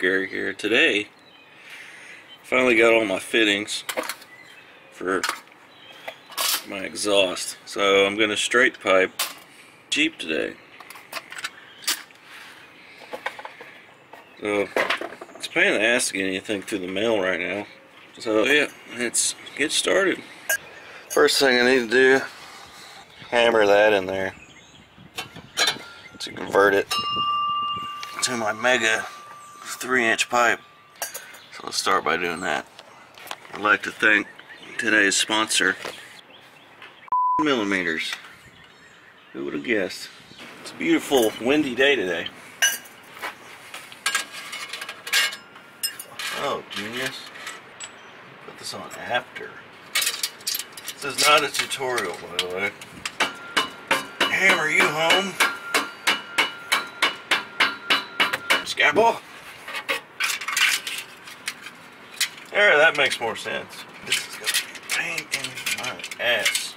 Gary here. Today, finally got all my fittings for my exhaust. So I'm going to straight pipe Jeep today. So, it's a pain in the ass to get anything through the mail right now. So yeah, let's get started. First thing I need to do, hammer that in there to convert it to my mega 3 inch pipe. So let's start by doing that. I'd like to thank today's sponsor, millimeters. Who would have guessed? It's a beautiful windy day today. Oh, genius. Put this on after. This is not a tutorial, by the way. Hammer you home. Scabble. There, that makes more sense. This is gonna be pain in my ass.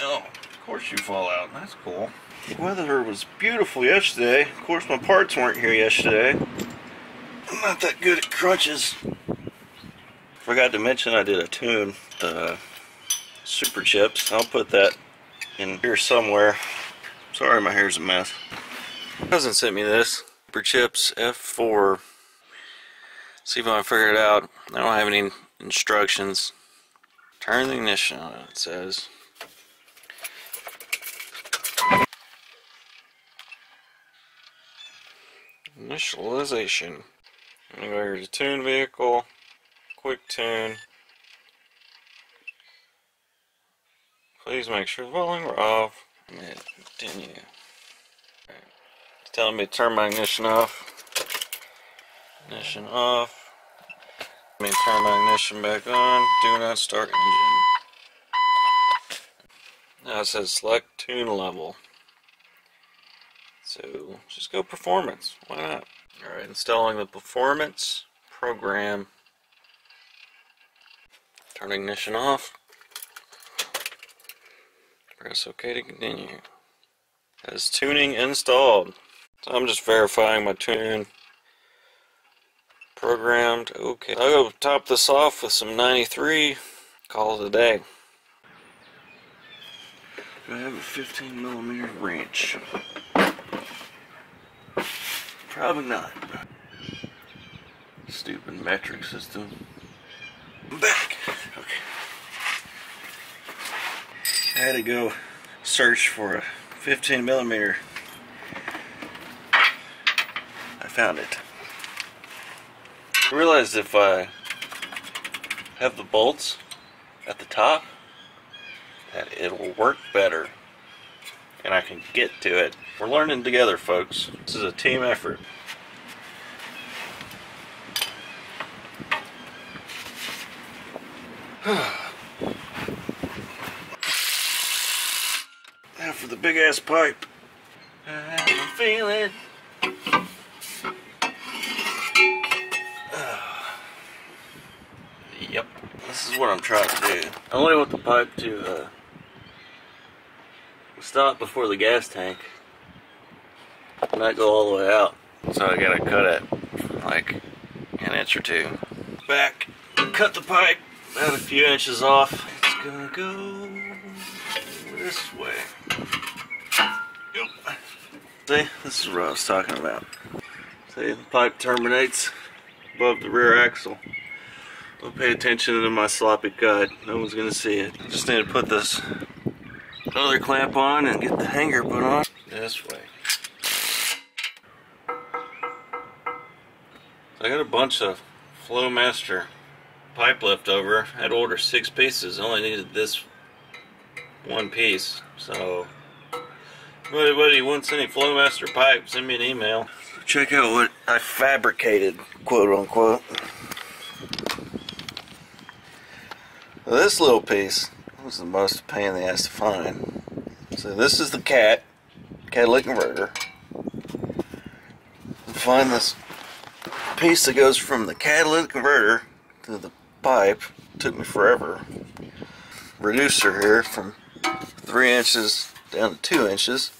Oh, of course you fall out. That's cool. The weather was beautiful yesterday. Of course, my parts weren't here yesterday. I'm not that good at crunches. Forgot to mention I did a tune, the Superchips. I'll put that in here somewhere. Sorry, my hair's a mess. Cousin sent me this. Superchips F4. See if I can figure it out. I don't have any instructions. Turn the ignition on, it says. Initialization. I'm to go here to tune vehicle, quick tune. Please make sure the volume are off. Continue. It's telling me to turn my ignition off. Ignition off. Let me turn my ignition back on. Do not start engine. Now it says select tune level. So just go performance. Why not? Alright, installing the performance program. Turn ignition off. Press OK to continue. Has tuning installed. So I'm just verifying my tune. Programmed. Okay. I'll go top this off with some 93. Call it a day. I have a 15 millimeter wrench? Probably not. Stupid metric system. I'm back. Okay. I had to go search for a 15 millimeter. I found it. I realized if I have the bolts at the top, that it will work better and I can get to it. We're learning together, folks. This is a team effort. now for the big ass pipe. I feel this is what I'm trying to do. I only want the pipe to uh, stop before the gas tank, not go all the way out. So I gotta cut it like an inch or two. Back, cut the pipe about a few inches off. It's gonna go this way. Yep. See, this is what I was talking about. See, the pipe terminates above the rear axle. Don't pay attention to my sloppy cut. No one's gonna see it. Just need to put this other clamp on and get the hanger put on this way. So I got a bunch of Flowmaster pipe left over. I had to order six pieces. I only needed this one piece. So anybody wants any Flowmaster pipe, send me an email. Check out what I fabricated, quote unquote. This little piece was the most pain in the ass to find. So this is the cat, catalytic converter. Find this piece that goes from the catalytic converter to the pipe. Took me forever. Reducer here from three inches down to two inches.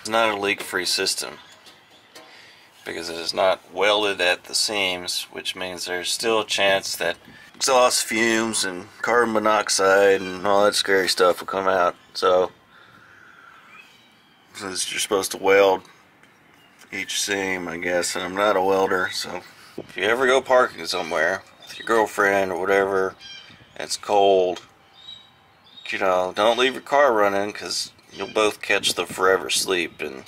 It's not a leak-free system. because it is not welded at the seams, which means there's still a chance that exhaust fumes and carbon monoxide and all that scary stuff will come out. So, since you're supposed to weld each seam, I guess, and I'm not a welder, so if you ever go parking somewhere with your girlfriend or whatever, it's cold, you know, don't leave your car running because you'll both catch the forever sleep and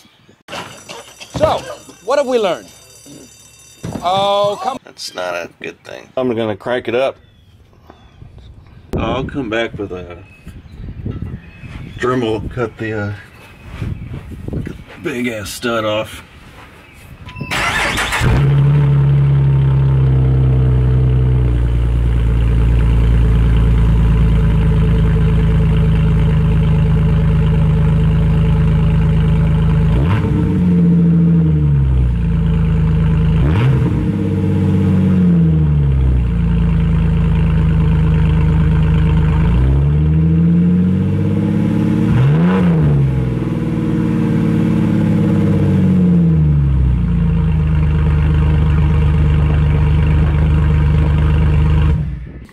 So, what have we learned? Oh, come That's not a good thing. I'm gonna crank it up. I'll come back with a Dremel, cut the uh, big ass stud off.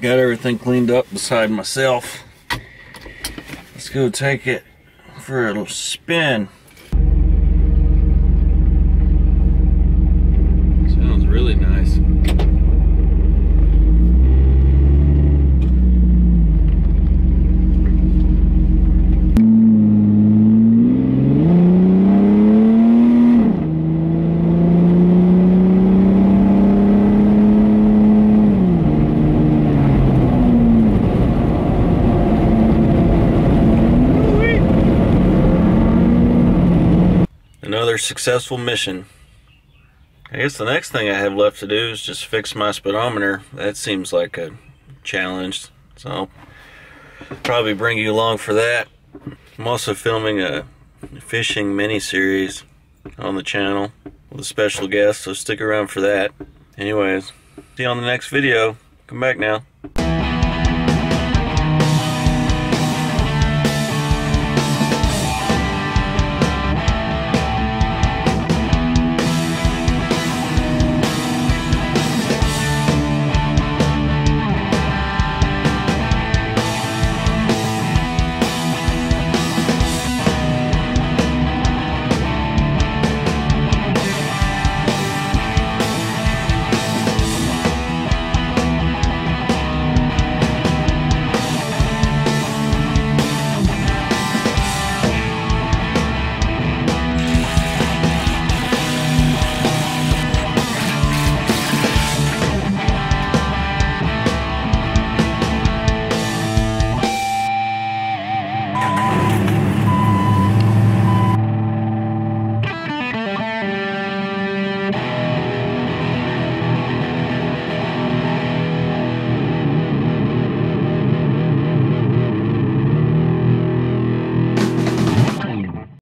Got everything cleaned up beside myself. Let's go take it for a little spin. Successful mission. I guess the next thing I have left to do is just fix my speedometer. That seems like a challenge. So I'll probably bring you along for that. I'm also filming a fishing mini series on the channel with a special guest, so stick around for that. Anyways, see you on the next video. Come back now.